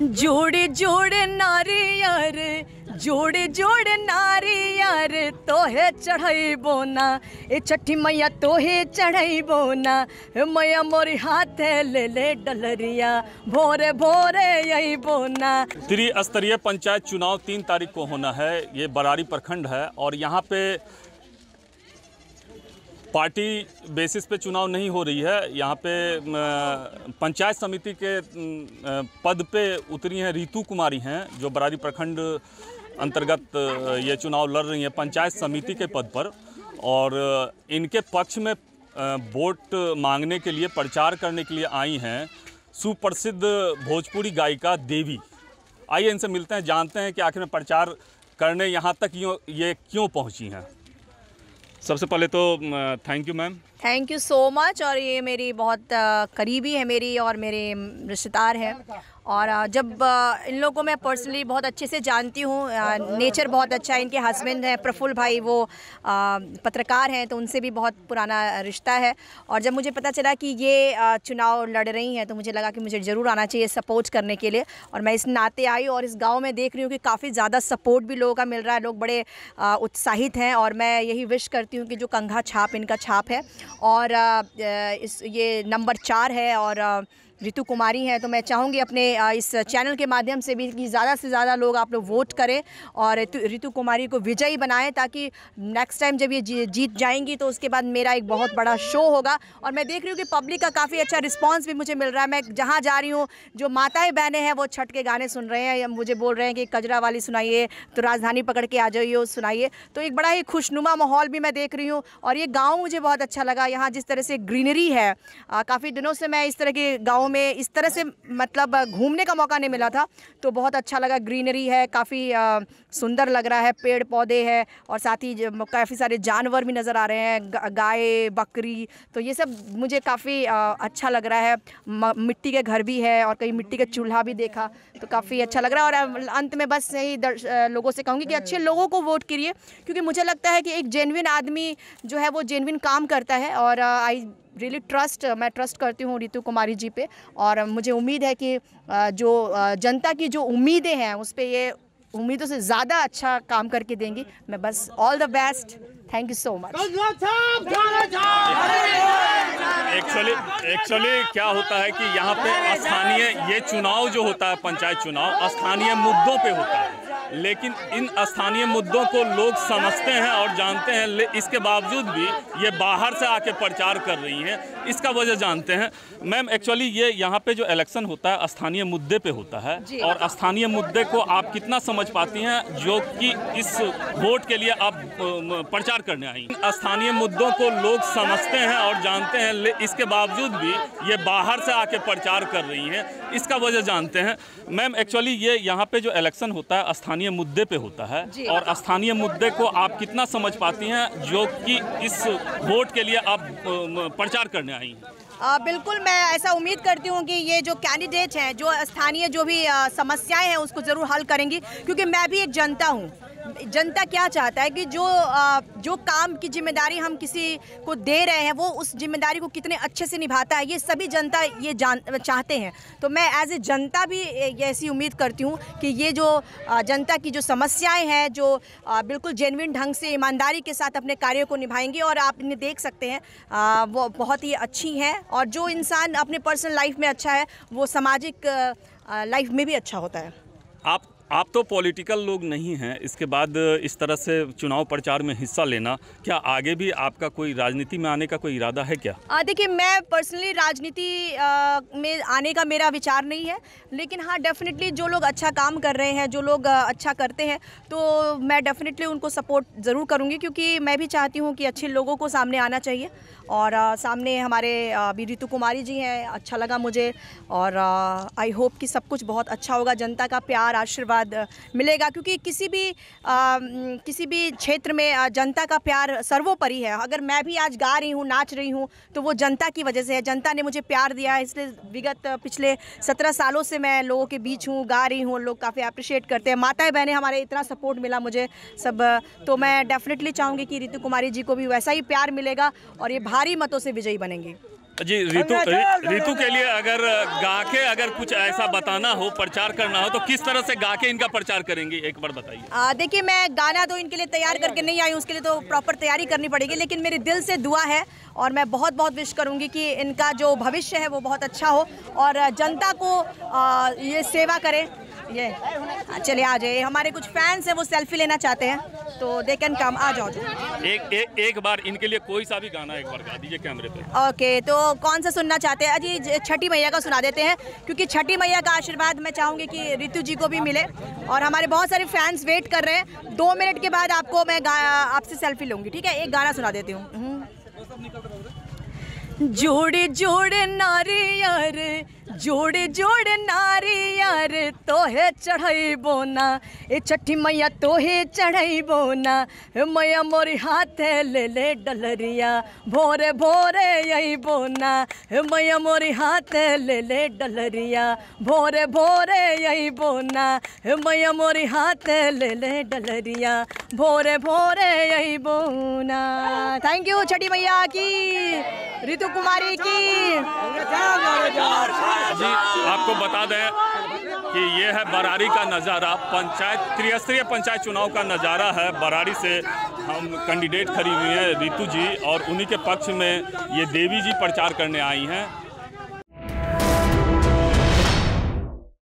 जोड़े जोड़े नारी यार, जोड़े जोड़े नारी यार, तोहे चढ़ैबो ना। ए छठी मैया, तोहे चढ़ैबो ना। हे मैया मोरी हाथे ले ले डलरिया, भोरे भोरे यही बोना त्रिस्तरीय पंचायत चुनाव तीन तारीख को होना है, ये बरारी प्रखंड है, और यहाँ पे पार्टी बेसिस पे चुनाव नहीं हो रही है। यहाँ पे पंचायत समिति के पद पे उतरी हैं रितु कुमारी हैं, जो बरारी प्रखंड अंतर्गत ये चुनाव लड़ रही हैं पंचायत समिति के पद पर। और इनके पक्ष में वोट मांगने के लिए, प्रचार करने के लिए आई हैं सुप्रसिद्ध भोजपुरी गायिका देवी। आइए इनसे मिलते हैं, जानते हैं कि आखिर में प्रचार करने यहाँ तक यूँ क्यों पहुँची हैं। सबसे पहले तो thank you ma'am thank you so much और ये मेरी बहुत करीबी है मेरी और मेरे रिश्तेदार हैं। और जब इन लोगों को मैं पर्सनली बहुत अच्छे से जानती हूँ नेचर बहुत अच्छा है, इनके हस्बैंड हैं, प्रफुल्ल भाई वो पत्रकार हैं तो उनसे भी बहुत पुराना रिश्ता है। और जब मुझे पता चला कि ये चुनाव लड़ रही हैं तो मुझे लगा कि मुझे ज़रूर आना चाहिए सपोर्ट करने के लिए। और मैं इस नाते आई और इस गाँव में देख रही हूँ कि काफ़ी ज़्यादा सपोर्ट भी लोगों का मिल रहा है। लोग बड़े उत्साहित हैं और मैं यही विश करती हूँ कि जो कंघा छाप, इनका छाप है और इस ये नंबर चार है और रितु कुमारी हैं तो मैं चाहूँगी अपने इस चैनल के माध्यम से भी कि ज़्यादा से ज़्यादा लोग आप लोग वोट करें और रितु कुमारी को विजयी बनाएँ ताकि नेक्स्ट टाइम जब ये जीत जाएँगी तो उसके बाद मेरा एक बहुत बड़ा शो होगा। और मैं देख रही हूँ कि पब्लिक का काफ़ी अच्छा रिस्पांस भी मुझे मिल रहा है। मैं जहाँ जा रही हूँ, जो माताएँ बहनें हैं, वो छठ के गाने सुन रहे हैं। मुझे बोल रहे हैं कि कजरा वाली सुनाइए तो राजधानी पकड़ के आ जाइए सुनाइए। तो एक बड़ा ही खुशनुमा माहौल भी मैं देख रही हूँ। और ये गाँव मुझे बहुत अच्छा लगा। यहाँ जिस तरह से ग्रीनरी है काफ़ी दिनों से मैं इस तरह के गाँव में इस तरह से मतलब घूमने का मौका नहीं मिला था। तो बहुत अच्छा लगा, ग्रीनरी है, काफ़ी सुंदर लग रहा है पेड़ पौधे हैं और साथ ही काफ़ी सारे जानवर भी नज़र आ रहे हैं गाय, बकरी तो ये सब मुझे काफ़ी अच्छा लग रहा है। मिट्टी के घर भी है और कहीं मिट्टी का चूल्हा भी देखा तो काफ़ी अच्छा लग रहा है। और अंत में बस यही लोगों से कहूँगी कि अच्छे लोगों को वोट करिए, क्योंकि मुझे लगता है कि एक जेनविन आदमी जो है, वो जेनविन काम करता है और आई रियली ट्रस्ट मैं ट्रस्ट करती हूँ रितु कुमारी जी पे और मुझे उम्मीद है कि जो जनता की जो उम्मीदें हैं, उस पर ये उम्मीदों से ज़्यादा अच्छा काम करके देंगी। मैं बस all the best thank you so much actually actually क्या होता है कि यहाँ पे स्थानीय ये चुनाव जो होता है, पंचायत चुनाव, स्थानीय मुद्दों पे होता है। लेकिन इन स्थानीय मुद्दों को लोग समझते हैं और जानते हैं। इसके बावजूद भी ये बाहर से आके प्रचार कर रही हैं। इसका वजह जानते हैं। मैम एक्चुअली ये यहाँ पे जो इलेक्शन होता है स्थानीय मुद्दे पे होता है। और स्थानीय मुद्दे को आप कितना समझ पाती हैं जो कि इस वोट के लिए आप प्रचार करने आई हैं? स्थानीय मुद्दों को लोग समझते हैं और जानते हैं। इसके बावजूद भी ये बाहर से आके प्रचार कर रही हैं। इसका वजह जानते हैं। मैम एक्चुअली ये यहाँ पे जो इलेक्शन होता है स्थानीय मुद्दे पे होता है और स्थानीय मुद्दे को आप कितना समझ पाती हैं जो कि इस वोट के लिए आप प्रचार करने आई हैं? आ, बिल्कुल मैं ऐसा उम्मीद करती हूँ कि ये जो कैंडिडेट हैं जो स्थानीय जो भी समस्याएँ हैं उसको ज़रूर हल करेंगी क्योंकि मैं भी एक जनता हूँ। जनता क्या चाहता है कि जो जो काम की ज़िम्मेदारी हम किसी को दे रहे हैं, वो उस ज़िम्मेदारी को कितने अच्छे से निभाता है, ये सभी जनता ये जान, चाहते हैं। तो मैं एज ए जनता भी ऐसी उम्मीद करती हूँ कि ये जो जनता की जो समस्याएँ हैं, जो बिल्कुल जेनविन ढंग से ईमानदारी के साथ अपने कार्यों को निभाएँगे और आप इन्हें देख सकते हैं वो बहुत ही अच्छी हैं और जो इंसान अपने पर्सनल लाइफ में अच्छा है, वो सामाजिक लाइफ में भी अच्छा होता है। आप आप तो पॉलिटिकल लोग नहीं हैं, इसके बाद इस तरह से चुनाव प्रचार में हिस्सा लेना, क्या आगे भी आपका कोई राजनीति में आने का कोई इरादा है क्या? देखिए, मैं पर्सनली राजनीति में आने का मेरा विचार नहीं है, लेकिन हाँ डेफिनेटली जो लोग अच्छा काम कर रहे हैं, जो लोग अच्छा करते हैं तो मैं डेफिनेटली उनको सपोर्ट ज़रूर करूँगी, क्योंकि मैं भी चाहती हूँ कि अच्छे लोगों को सामने आना चाहिए। और सामने हमारे अभी रितु कुमारी जी हैं अच्छा लगा मुझे, और आई होप कि सब कुछ बहुत अच्छा होगा, जनता का प्यार, आशीर्वाद आ, मिलेगा। क्योंकि किसी भी आ, किसी भी क्षेत्र में जनता का प्यार सर्वोपरि है। अगर मैं भी आज गा रही हूँ नाच रही हूँ तो वो जनता की वजह से है। जनता ने मुझे प्यार दिया है। इसलिए विगत पिछले सत्रह सालों से मैं लोगों के बीच हूँ गा रही हूँ लोग काफ़ी अप्रिशिएट करते हैं। माताएँ बहनें हमारे इतना सपोर्ट मिला मुझे सब तो मैं डेफिनेटली चाहूँगी कि रितु कुमारी जी को भी वैसा ही प्यार मिलेगा और ये भारी मतों से विजयी बनेंगी। जी रितु रितु के लिए अगर गा के अगर कुछ ऐसा बताना हो प्रचार करना हो तो किस तरह से गा के इनका प्रचार करेंगे? एक बार बताइए। देखिए मैं गाना तो इनके लिए तैयार करके नहीं आई हूँ उसके लिए तो प्रॉपर तैयारी करनी पड़ेगी लेकिन मेरे दिल से दुआ है और मैं बहुत बहुत विश करूँगी कि इनका जो भविष्य है वो बहुत अच्छा हो और जनता को ये सेवा करे। ये चलिए आ जाइए। हमारे कुछ फैंस हैं वो सेल्फी लेना चाहते हैं। तो दे कैन कम आ जाओ। एक एक एक बार इनके लिए कोई सा भी गाना एक बार गा दीजिए कैमरे पे। ओके तो कौन सा सुनना चाहते हैं? अजी छठी मैया का सुना देते हैं क्योंकि छठी मैया का आशीर्वाद मैं चाहूँगी कि रितु जी को भी मिले। और हमारे बहुत सारे फैंस वेट कर रहे हैं। दो मिनट के बाद आपको मैं आपसे सेल्फी लूँगी ठीक है? एक गाना सुना देती हूँ। हम्म। जोड़े जोड़े नारी जोड़े जोड़े नारी यार, तोहे चढ़ई बोना ए छठी मैया, तोहे चढ़ई बोना मैया मोरी हाथे ले ले डलरिया, भोरे भोरे यही बोना मैया मोरी हाथे ले ले डलरिया, भोरे भोरे यही बोना मैया मोरी हाथे ले ले डलरिया, भोरे भोरे यही बोना थैंक यू छठी मैया की रितु कुमारी की जी, आपको बता दें कि ये है बरारी का नज़ारा, पंचायत, त्रिस्तरीय पंचायत चुनाव का नज़ारा है। बरारी से हम कैंडिडेट खड़ी हुई हैं, रितु जी, और उन्हीं के पक्ष में ये देवी जी प्रचार करने आई हैं।